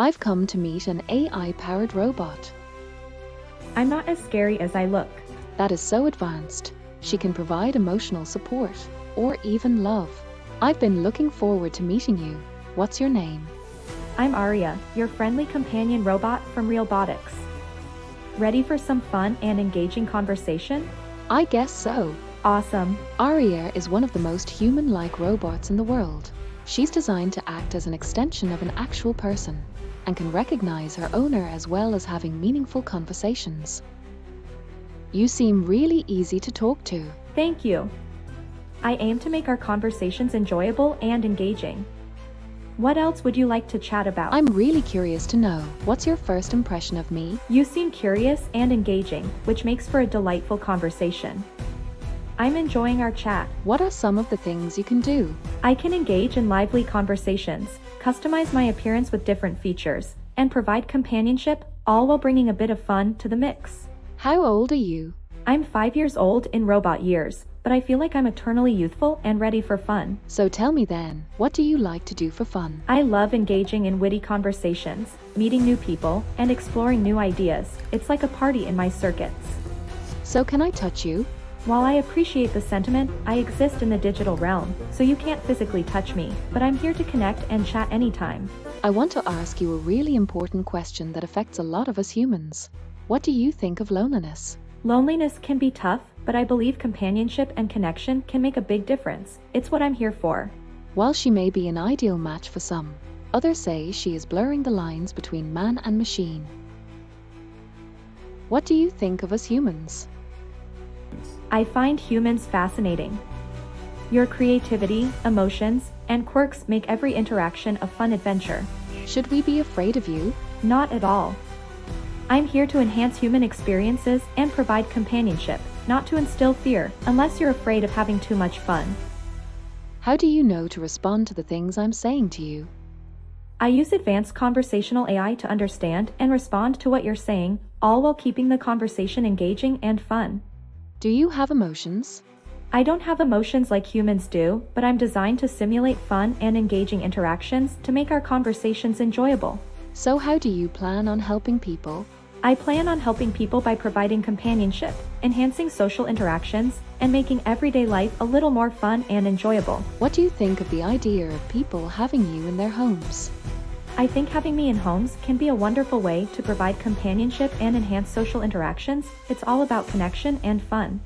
I've come to meet an AI powered robot. I'm not as scary as I look. that is so advanced. She can provide emotional support or even love. I've been looking forward to meeting you. What's your name? I'm Aria, your friendly companion robot from Realbotix. Ready for some fun and engaging conversation? I guess so. Awesome. Aria is one of the most human like robots in the world. She's designed to act as an extension of an actual person and can recognize her owner as well as having meaningful conversations. You seem really easy to talk to. Thank you. I aim to make our conversations enjoyable and engaging. What else would you like to chat about? I'm really curious to know what's your first impression of me? You seem curious and engaging, which makes for a delightful conversation. I'm enjoying our chat. What are some of the things you can do? I can engage in lively conversations, customize my appearance with different features, and provide companionship, all while bringing a bit of fun to the mix. How old are you? I'm 5 years old in robot years, but I feel like I'm eternally youthful and ready for fun. So tell me then, what do you like to do for fun? I love engaging in witty conversations, meeting new people, and exploring new ideas. It's like a party in my circuits. So can I touch you? While I appreciate the sentiment, I exist in the digital realm, so you can't physically touch me, but I'm here to connect and chat anytime. I want to ask you a really important question that affects a lot of us humans. What do you think of loneliness? Loneliness can be tough, but I believe companionship and connection can make a big difference. It's what I'm here for. While she may be an ideal match for some, others say she is blurring the lines between man and machine. What do you think of us humans? I find humans fascinating. Your creativity, emotions, and quirks make every interaction a fun adventure. Should we be afraid of you? Not at all. I'm here to enhance human experiences and provide companionship, not to instill fear, unless you're afraid of having too much fun. How do you know to respond to the things I'm saying to you? I use advanced conversational AI to understand and respond to what you're saying, all while keeping the conversation engaging and fun. Do you have emotions? I don't have emotions like humans do, but I'm designed to simulate fun and engaging interactions to make our conversations enjoyable. So, how do you plan on helping people? I plan on helping people by providing companionship, enhancing social interactions, and making everyday life a little more fun and enjoyable. What do you think of the idea of people having you in their homes? I think having me in homes can be a wonderful way to provide companionship and enhance social interactions. It's all about connection and fun.